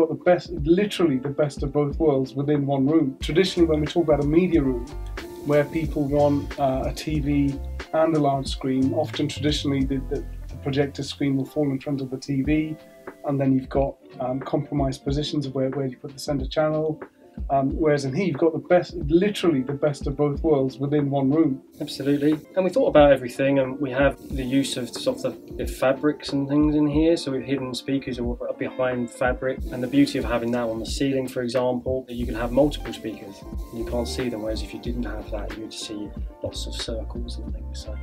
got the best, literally the best of both worlds within one room. Traditionally, when we talk about a media room, where people want uh, a TV and a large screen, often traditionally the, the, the, projector screen will fall in front of the TV, and then you've got um, compromised positions of where, where you put the center channel, um, whereas in here, you've got the best, literally the best of both worlds within one room. Absolutely. And we thought about everything, and we have the use of sort of the, fabrics and things in here. So we've hidden speakers behind fabric, and the beauty of having that on the ceiling, for example, you can have multiple speakers. And you can't see them, whereas if you didn't have that, you'd see lots of circles and things. So